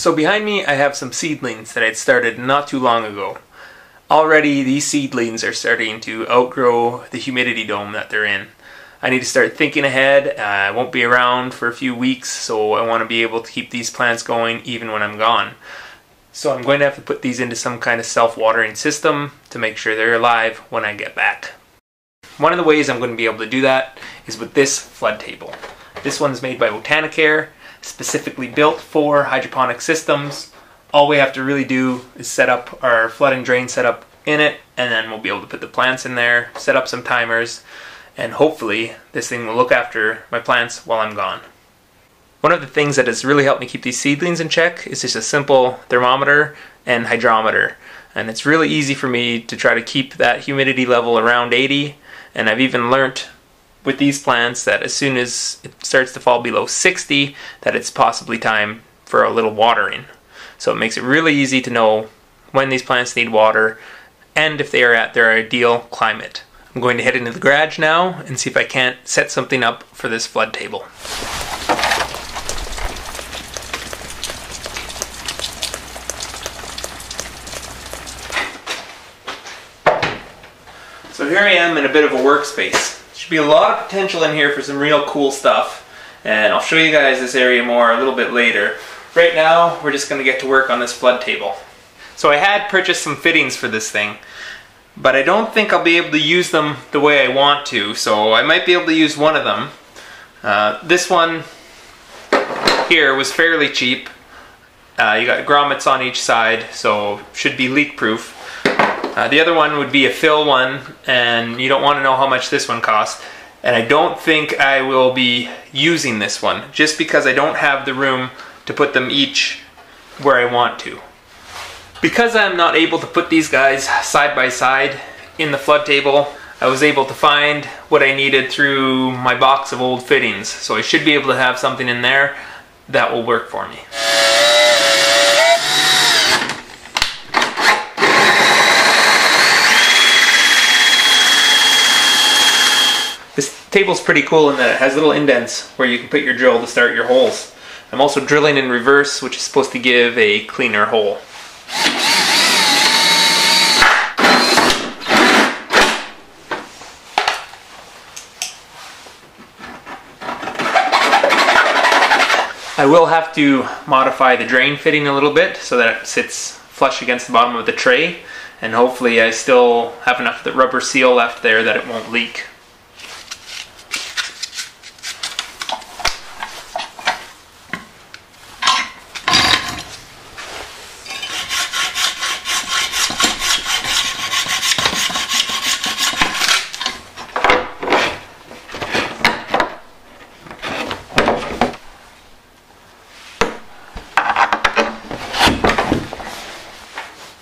So behind me I have some seedlings that I'd started not too long ago. Already these seedlings are starting to outgrow the humidity dome that they're in. I need to start thinking ahead. Uh, I won't be around for a few weeks, so I want to be able to keep these plants going even when I'm gone. So I'm going to have to put these into some kind of self-watering system to make sure they're alive when I get back. One of the ways I'm going to be able to do that is with this flood table. This one's made by Botanicare specifically built for hydroponic systems. All we have to really do is set up our flood and drain setup in it, and then we'll be able to put the plants in there, set up some timers, and hopefully this thing will look after my plants while I'm gone. One of the things that has really helped me keep these seedlings in check is just a simple thermometer and hydrometer. And it's really easy for me to try to keep that humidity level around 80. And I've even learnt with these plants that as soon as it starts to fall below 60 that it's possibly time for a little watering. So it makes it really easy to know when these plants need water and if they are at their ideal climate. I'm going to head into the garage now and see if I can't set something up for this flood table. So here I am in a bit of a workspace should be a lot of potential in here for some real cool stuff. And I'll show you guys this area more a little bit later. Right now, we're just going to get to work on this flood table. So I had purchased some fittings for this thing, but I don't think I'll be able to use them the way I want to, so I might be able to use one of them. Uh, this one here was fairly cheap. Uh, you got grommets on each side, so should be leak proof. Uh, the other one would be a fill one, and you don't want to know how much this one costs. And I don't think I will be using this one, just because I don't have the room to put them each where I want to. Because I'm not able to put these guys side by side in the flood table, I was able to find what I needed through my box of old fittings. So I should be able to have something in there that will work for me. Table's pretty cool in that it has little indents where you can put your drill to start your holes. I'm also drilling in reverse, which is supposed to give a cleaner hole. I will have to modify the drain fitting a little bit so that it sits flush against the bottom of the tray and hopefully I still have enough of the rubber seal left there that it won't leak.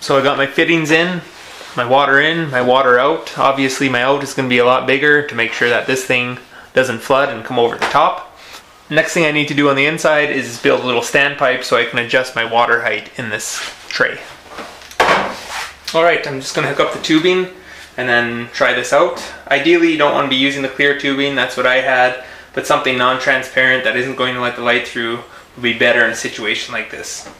So I got my fittings in, my water in, my water out. Obviously my out is going to be a lot bigger to make sure that this thing doesn't flood and come over the top. Next thing I need to do on the inside is build a little standpipe so I can adjust my water height in this tray. Alright, I'm just going to hook up the tubing and then try this out. Ideally you don't want to be using the clear tubing, that's what I had, but something non-transparent that isn't going to let the light through would be better in a situation like this.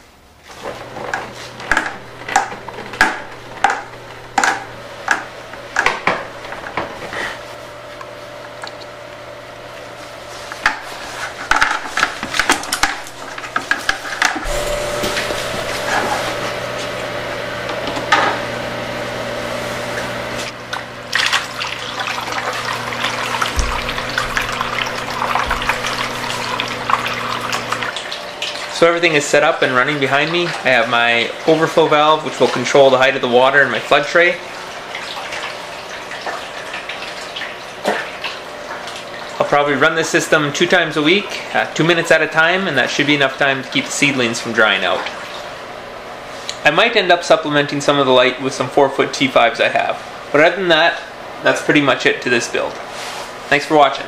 So everything is set up and running behind me. I have my overflow valve which will control the height of the water in my flood tray. I'll probably run this system two times a week, uh, two minutes at a time, and that should be enough time to keep the seedlings from drying out. I might end up supplementing some of the light with some 4 foot T5s I have. But other than that, that's pretty much it to this build. Thanks for watching.